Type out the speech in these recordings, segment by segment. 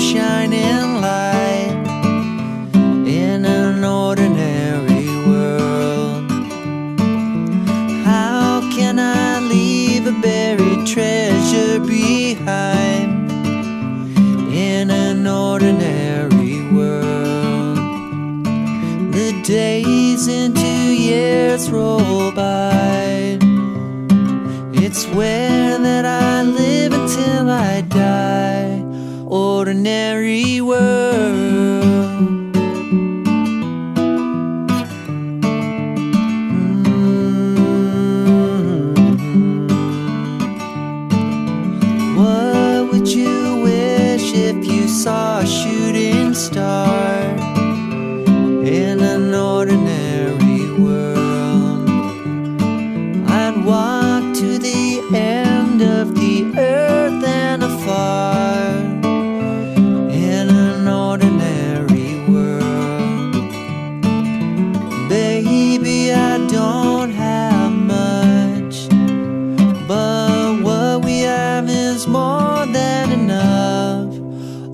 shining light in an ordinary world. How can I leave a buried treasure behind in an ordinary world? The days into years roll by. It's where that I live I Ordinary world. Mm. What would you wish if you saw a shooting star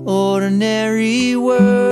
Ordinary world.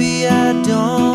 Baby, I don't